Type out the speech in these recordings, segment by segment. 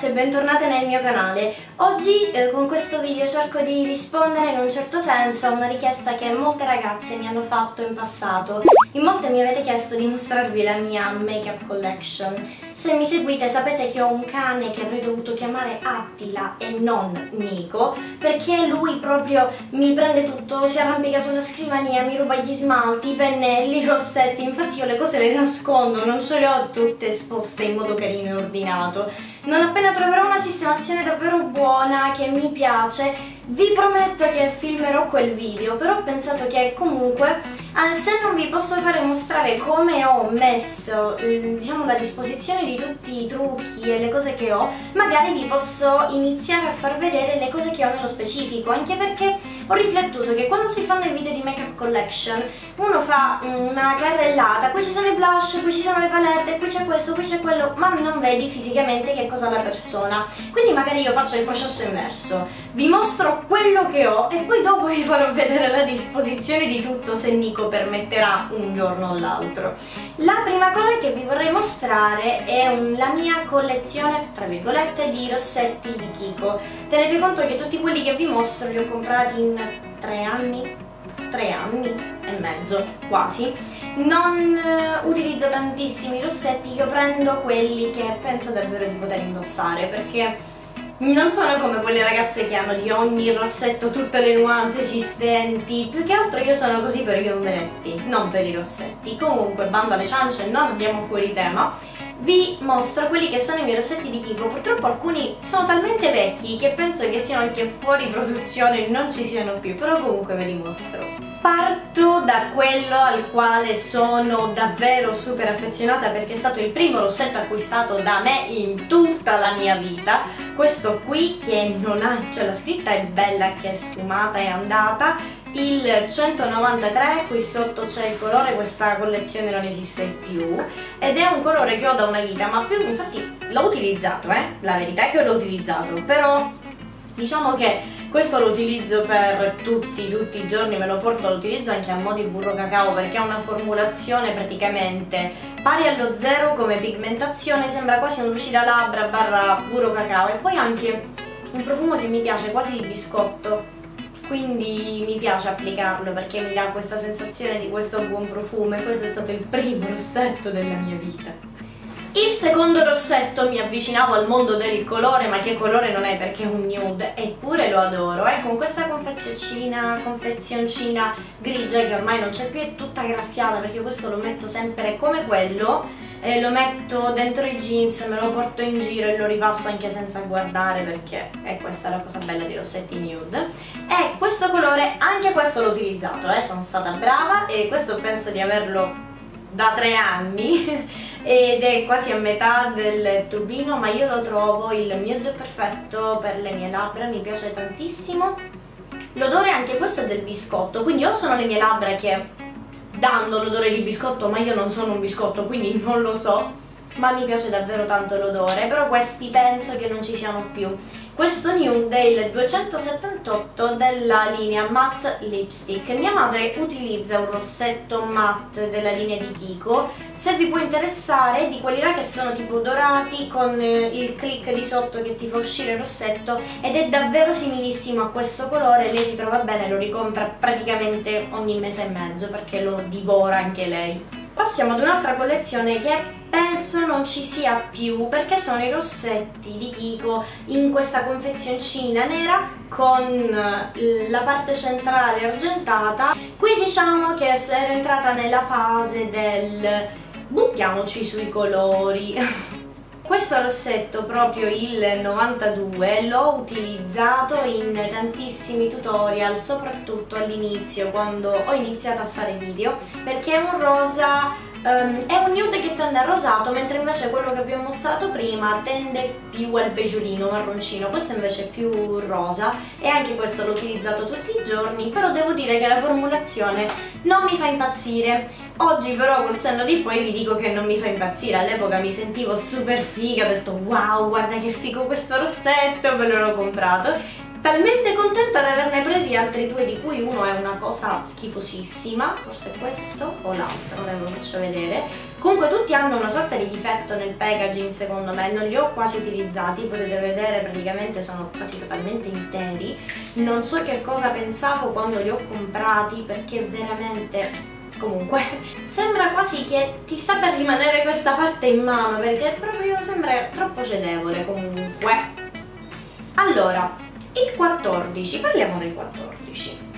ragazze e bentornate nel mio canale. Oggi eh, con questo video cerco di rispondere in un certo senso a una richiesta che molte ragazze mi hanno fatto in passato. In molte mi avete chiesto di mostrarvi la mia make-up collection. Se mi seguite sapete che ho un cane che avrei dovuto chiamare Attila e non Nico perché lui proprio mi prende tutto, si arrampica sulla scrivania, mi ruba gli smalti, i pennelli, i rossetti, infatti io le cose le nascondo, non ce le ho tutte esposte in modo carino e ordinato. Non appena troverò una sistemazione davvero buona che mi piace vi prometto che filmerò quel video, però ho pensato che comunque eh, se non vi posso fare mostrare come ho messo mm, diciamo la disposizione di tutti i trucchi e le cose che ho, magari vi posso iniziare a far vedere le cose che ho nello specifico, anche perché ho riflettuto che quando si fanno i video di make up collection uno fa una carrellata, qui ci sono i blush, qui ci sono le palette, qui c'è questo, qui c'è quello, ma non vedi fisicamente che cosa ha la persona. Quindi magari io faccio il processo inverso, vi mostro quello che ho e poi dopo vi farò vedere la disposizione di tutto se Nico permetterà un giorno o l'altro. La prima cosa che vi vorrei mostrare è un, la mia collezione, tra virgolette, di rossetti di Kiko. Tenete conto che tutti quelli che vi mostro li ho comprati in tre anni, tre anni e mezzo quasi. Non uh, utilizzo tantissimi rossetti, io prendo quelli che penso davvero di poter indossare perché non sono come quelle ragazze che hanno di ogni rossetto tutte le nuance esistenti, più che altro io sono così per i ombretti, non per i rossetti. Comunque, bando alle ciance, non abbiamo fuori tema. Vi mostro quelli che sono i miei rossetti di Kiko, purtroppo alcuni sono talmente vecchi che penso che siano anche fuori produzione e non ci siano più, però comunque ve li mostro. Parto da quello al quale sono davvero super affezionata perché è stato il primo rossetto acquistato da me in tutta la mia vita. Questo qui che non ha, cioè la scritta è bella che è sfumata e andata. Il 193, qui sotto c'è il colore, questa collezione non esiste più ed è un colore che ho da una vita, ma più infatti l'ho utilizzato, eh? La verità è che l'ho utilizzato, però diciamo che questo lo utilizzo per tutti, tutti i giorni, me lo porto, lo utilizzo anche a mo' di burro cacao perché ha una formulazione praticamente pari allo zero come pigmentazione, sembra quasi un lucida labbra barra burro cacao e poi anche un profumo che mi piace quasi di biscotto quindi mi piace applicarlo perché mi dà questa sensazione di questo buon profumo e questo è stato il primo rossetto della mia vita. Il secondo rossetto mi avvicinavo al mondo del colore, ma che colore non è perché è un nude, eppure lo adoro. È con questa confezioncina, confezioncina grigia che ormai non c'è più, è tutta graffiata perché questo lo metto sempre come quello, eh, lo metto dentro i jeans, me lo porto in giro e lo ripasso anche senza guardare perché è questa la cosa bella dei rossetti nude. E questo colore, anche questo l'ho utilizzato, eh, sono stata brava e questo penso di averlo da tre anni ed è quasi a metà del tubino ma io lo trovo il nude perfetto per le mie labbra, mi piace tantissimo. L'odore anche questo è del biscotto quindi o sono le mie labbra che danno l'odore di biscotto ma io non sono un biscotto quindi non lo so ma mi piace davvero tanto l'odore però questi penso che non ci siano più questo nude il 278 della linea Matte Lipstick. Mia madre utilizza un rossetto matte della linea di Kiko. Se vi può interessare, di quelli là che sono tipo dorati con eh, il click di sotto che ti fa uscire il rossetto ed è davvero similissimo a questo colore. Lei si trova bene, lo ricompra praticamente ogni mese e mezzo perché lo divora anche lei. Passiamo ad un'altra collezione che penso non ci sia più perché sono i rossetti di Kiko in questa confezioncina nera con eh, la parte centrale argentata. Qui diciamo che ero entrata nella fase del buttiamoci sui colori. Questo rossetto, proprio il 92, l'ho utilizzato in tantissimi tutorial, soprattutto all'inizio quando ho iniziato a fare video, perché è un rosa Um, è un nude che tende al rosato, mentre invece quello che abbiamo mostrato prima tende più al beggiolino, marroncino, questo invece è più rosa e anche questo l'ho utilizzato tutti i giorni, però devo dire che la formulazione non mi fa impazzire. Oggi però col senno di poi vi dico che non mi fa impazzire, all'epoca mi sentivo super figa, ho detto wow guarda che figo questo rossetto, me l'ho comprato. Talmente contenta di averne presi altri due di cui uno è una cosa schifosissima forse questo o l'altro ve lo faccio vedere. Comunque tutti hanno una sorta di difetto nel packaging secondo me non li ho quasi utilizzati potete vedere praticamente sono quasi totalmente interi. Non so che cosa pensavo quando li ho comprati perché veramente comunque sembra quasi che ti sta per rimanere questa parte in mano perché proprio sembra troppo cedevole comunque. Allora il 14 parliamo del 14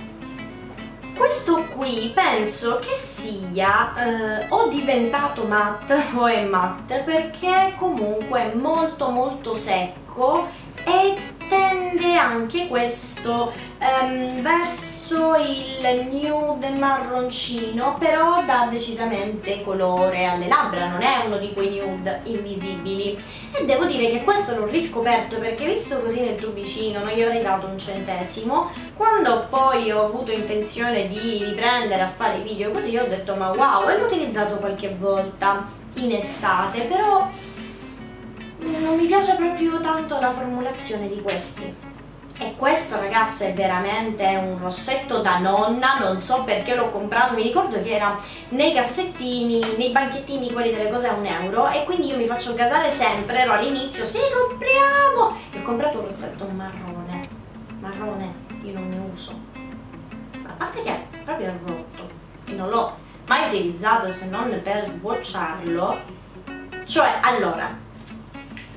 questo qui penso che sia eh, o diventato matte o è matte perché comunque è molto molto secco e tende anche questo um, verso il nude marroncino però dà decisamente colore alle labbra non è uno di quei nude invisibili. E devo dire che questo l'ho riscoperto perché visto così nel tubicino non gli avrei dato un centesimo. Quando poi ho avuto intenzione di riprendere a fare video così ho detto ma wow e l'ho utilizzato qualche volta in estate però non mi piace proprio tanto la formulazione di questi e questo ragazzi è veramente un rossetto da nonna, non so perché l'ho comprato, mi ricordo che era nei cassettini, nei banchettini quelli delle cose a un euro e quindi io mi faccio casare sempre, ero all'inizio, sì compriamo! E ho comprato un rossetto marrone, marrone, io non ne uso, a parte che è proprio rotto e non l'ho mai utilizzato se non per sbocciarlo, cioè allora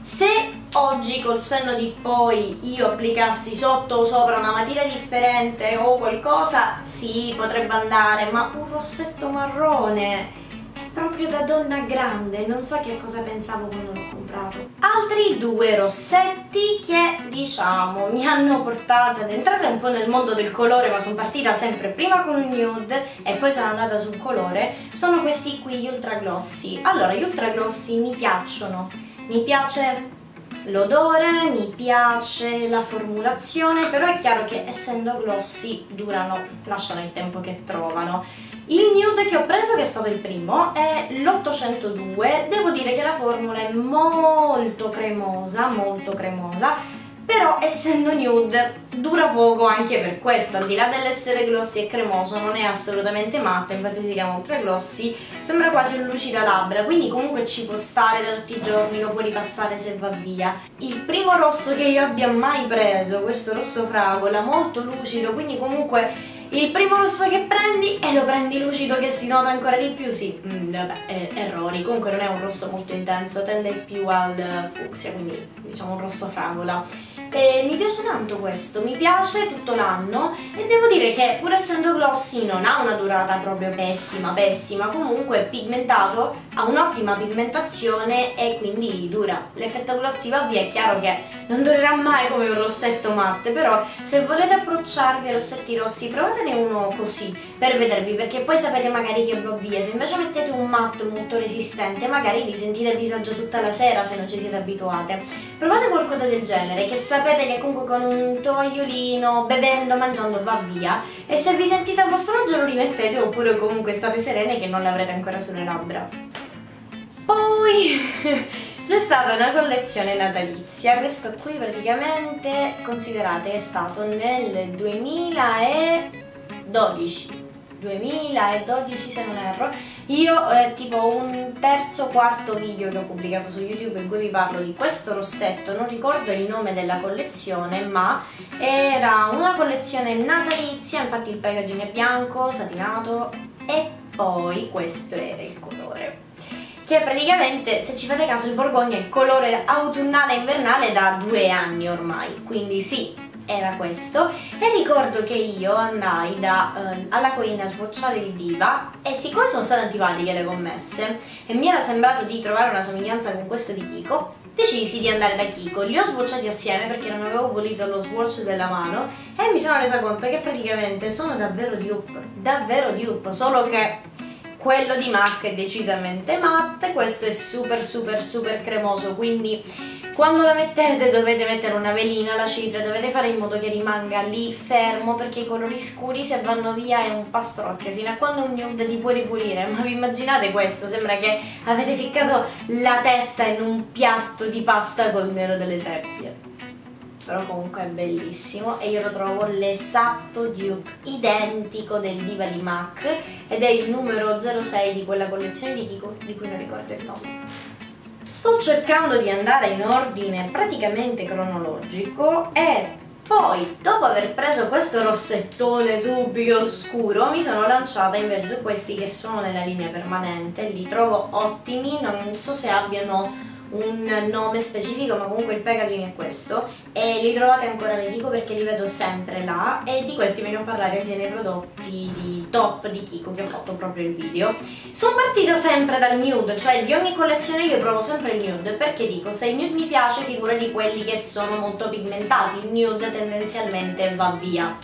se oggi col senno di poi io applicassi sotto o sopra una matita differente o qualcosa, sì, potrebbe andare, ma un rossetto marrone proprio da donna grande, non so che cosa pensavo quando l'ho comprato. Altri due rossetti che, diciamo, mi hanno portato ad entrare un po' nel mondo del colore, ma sono partita sempre prima con un nude e poi sono andata sul colore, sono questi qui, gli ultra glossy. Allora, gli ultra glossy mi piacciono mi piace l'odore, mi piace la formulazione, però è chiaro che essendo glossy durano, lasciano il tempo che trovano. Il nude che ho preso, che è stato il primo, è l'802, devo dire che la formula è molto cremosa, molto cremosa, però essendo nude dura poco anche per questo, al di là dell'essere glossy e cremoso non è assolutamente matte, infatti si chiama ultra glossy, sembra quasi un lucida labbra, quindi comunque ci può stare da tutti i giorni, lo puoi ripassare se va via. Il primo rosso che io abbia mai preso, questo rosso fragola, molto lucido, quindi comunque il primo rosso che prendi e lo prendi lucido che si nota ancora di più, sì, mm, vabbè, eh, errori, comunque non è un rosso molto intenso, tende più al fucsia, quindi diciamo un rosso fragola e mi piace tanto questo, mi piace tutto l'anno e devo dire che pur essendo glossy non ha una durata proprio pessima, pessima, comunque è pigmentato, ha un'ottima pigmentazione e quindi dura. L'effetto glossy va via, è chiaro che non durerà mai come un rossetto matte, però se volete approcciarvi ai rossetti rossi provatene uno così per vedervi, perché poi sapete magari che va via, se invece mettete un matte molto resistente magari vi sentite a disagio tutta la sera se non ci siete abituate. Provate qualcosa del genere che sapete sapete che comunque con un tovagliolino, bevendo, mangiando va via. E se vi sentite a vostro agio lo rimettete oppure comunque state serene che non l'avrete ancora sulle labbra. Poi c'è stata una collezione natalizia, questo qui praticamente considerate è stato nel 2012 2012 se non erro. Io eh, tipo un terzo quarto video che ho pubblicato su youtube in cui vi parlo di questo rossetto non ricordo il nome della collezione ma era una collezione natalizia infatti il packaging è bianco, satinato e poi questo era il colore. Che praticamente se ci fate caso il borgogna è il colore autunnale e invernale da due anni ormai. Quindi sì era questo. E ricordo che io andai da, eh, alla Coina a sbocciare il Diva e siccome sono state antipatiche le commesse e mi era sembrato di trovare una somiglianza con questo di Kiko decisi di andare da Kiko, li ho sbocciati assieme perché non avevo pulito lo swatch della mano e mi sono resa conto che praticamente sono davvero dupe, davvero dupe, solo che quello di MAC è decisamente matte, questo è super super super cremoso, quindi quando la mettete dovete mettere una velina alla cipria, dovete fare in modo che rimanga lì fermo perché i colori scuri se vanno via è un pastrocchio, fino a quando un nude ti può ripulire, ma vi immaginate questo? Sembra che avete ficcato la testa in un piatto di pasta col nero delle seppie. Però comunque è bellissimo e io lo trovo l'esatto dupe identico del Diva di MAC ed è il numero 06 di quella collezione di Kiko di cui non ricordo il nome. Sto cercando di andare in ordine praticamente cronologico e poi, dopo aver preso questo rossettone subito scuro, mi sono lanciata invece su questi che sono nella linea permanente, li trovo ottimi, non so se abbiano un nome specifico ma comunque il packaging è questo e li trovate ancora da Kiko perché li vedo sempre là e di questi ve ne ho parlato anche nei prodotti di top di Kiko che ho fatto proprio il video. Sono partita sempre dal nude cioè di ogni collezione io provo sempre il nude perché dico se il nude mi piace figura di quelli che sono molto pigmentati il nude tendenzialmente va via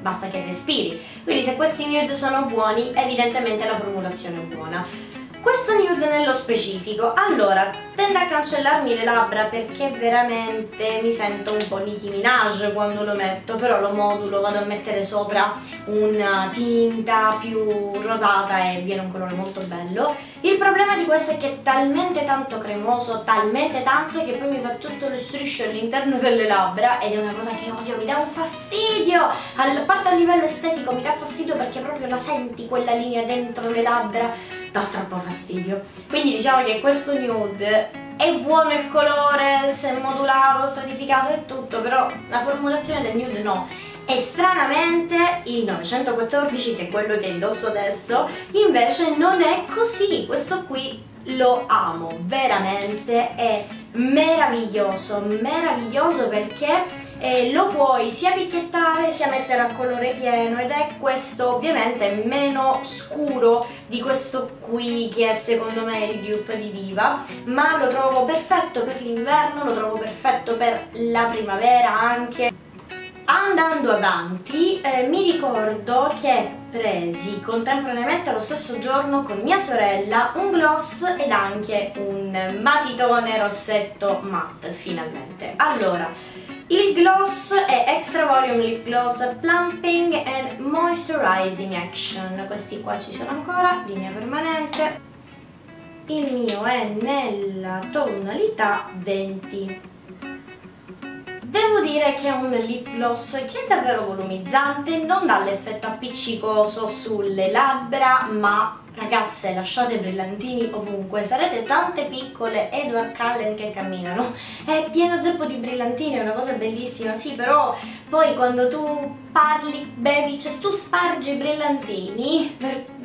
basta che respiri. Quindi se questi nude sono buoni evidentemente la formulazione è buona questo nude nello specifico, allora, tende a cancellarmi le labbra perché veramente mi sento un po' Nicki Minaj quando lo metto, però lo modulo, vado a mettere sopra una tinta più rosata e viene un colore molto bello. Il problema di questo è che è talmente tanto cremoso, talmente tanto che poi mi fa tutto lo striscio all'interno delle labbra ed è una cosa che odio, mi dà un fastidio, a parte a livello estetico mi dà fastidio perché proprio la senti quella linea dentro le labbra dà troppo fastidio. Quindi diciamo che questo nude è buono il colore, se modulato, stratificato e tutto, però la formulazione del nude no. E stranamente il 914, che è quello che indosso adesso, invece non è così. Questo qui lo amo, veramente è meraviglioso, meraviglioso perché e lo puoi sia picchiettare sia mettere a colore pieno ed è questo ovviamente meno scuro di questo qui che è secondo me il dupe di Diva ma lo trovo perfetto per l'inverno, lo trovo perfetto per la primavera anche. Andando avanti eh, mi ricordo che presi contemporaneamente lo stesso giorno con mia sorella un gloss ed anche un matitone rossetto matte finalmente. Allora, il gloss è Extra Volume Lip Gloss Plumping and Moisturizing Action. Questi qua ci sono ancora, linea permanente. Il mio è nella tonalità 20. Devo dire che è un lip gloss che è davvero volumizzante, non dà l'effetto appiccicoso sulle labbra, ma Ragazze, lasciate brillantini ovunque, sarete tante piccole Edward Cullen che camminano. È pieno zeppo di brillantini, è una cosa bellissima, sì, però poi quando tu parli, bevi, cioè tu spargi i brillantini,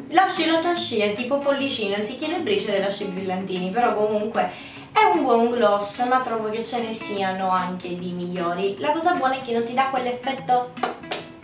lasci la tua scia, tipo pollicina, anziché le briciole lasci i brillantini, però comunque è un buon gloss, ma trovo che ce ne siano anche di migliori. La cosa buona è che non ti dà quell'effetto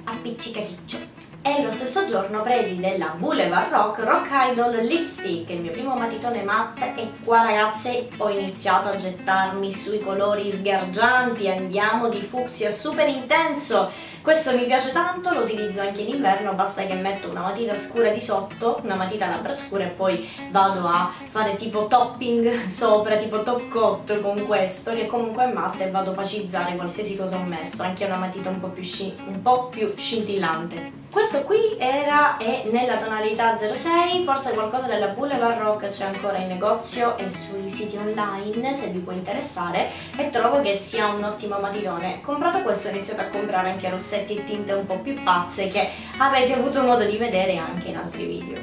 appiccicaticcio e lo stesso giorno presi della Boulevard Rock Rock Idol Lipstick, il mio primo matitone matte e qua ragazze ho iniziato a gettarmi sui colori sgargianti, andiamo di fucsia super intenso, questo mi piace tanto, lo utilizzo anche in inverno, basta che metto una matita scura di sotto, una matita labbra scura e poi vado a fare tipo topping sopra, tipo top coat con questo che comunque è matte e vado a opacizzare qualsiasi cosa ho messo, anche una matita un po' più, un po più scintillante. Questo qui era e nella tonalità 06, forse qualcosa della Boulevard Rock c'è ancora in negozio e sui siti online se vi può interessare e trovo che sia un ottimo matitone. Comprato questo ho iniziato a comprare anche rossetti e tinte un po' più pazze che avete avuto modo di vedere anche in altri video.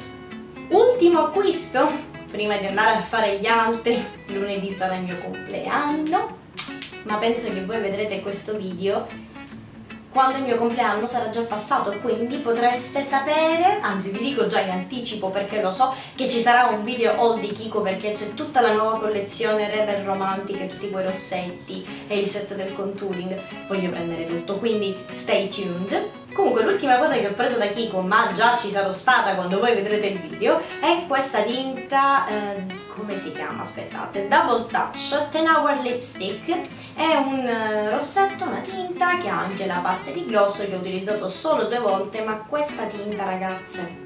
Ultimo acquisto, prima di andare a fare gli altri, lunedì sarà il mio compleanno, ma penso che voi vedrete questo video quando il mio compleanno sarà già passato, quindi potreste sapere, anzi vi dico già in anticipo perché lo so, che ci sarà un video haul di Kiko perché c'è tutta la nuova collezione Rebel Romantic, tutti quei rossetti e il set del contouring, voglio prendere tutto, quindi stay tuned. Comunque l'ultima cosa che ho preso da Kiko, ma già ci sarò stata quando voi vedrete il video, è questa tinta... Eh, come si chiama? Aspettate, Double Touch 10 Hour Lipstick è un eh, rossetto, una tinta che ha anche la parte di gloss che ho utilizzato solo due volte ma questa tinta ragazze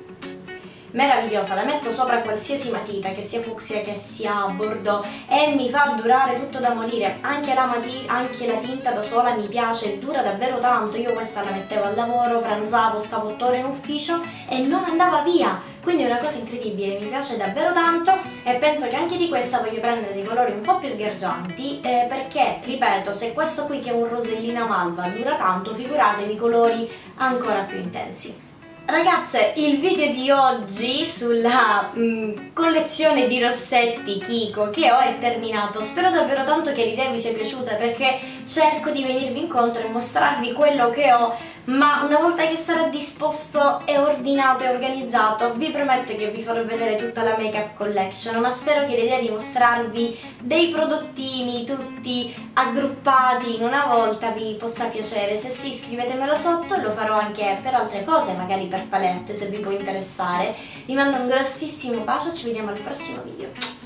meravigliosa, la metto sopra qualsiasi matita, che sia fucsia, che sia bordeaux e mi fa durare tutto da morire, anche la, anche la tinta da sola mi piace, dura davvero tanto, io questa la mettevo al lavoro, pranzavo, stavo 8 ore in ufficio e non andava via, quindi è una cosa incredibile, mi piace davvero tanto e penso che anche di questa voglio prendere dei colori un po' più sgargianti eh, perché, ripeto, se questo qui che è un rosellina malva dura tanto, figuratevi colori ancora più intensi. Ragazze, il video di oggi sulla mh, mm, collezione di rossetti Kiko che ho è terminato. Spero davvero tanto che l'idea vi sia piaciuta perché cerco di venirvi incontro e mostrarvi quello che ho ma una volta che sarà disposto e ordinato e organizzato vi prometto che vi farò vedere tutta la make-up collection ma spero che l'idea di mostrarvi dei prodottini tutti aggruppati in una volta vi possa piacere. Se sì scrivetemelo sotto lo farò anche per altre cose magari per palette se vi può interessare. Vi mando un grossissimo bacio ci vediamo al prossimo video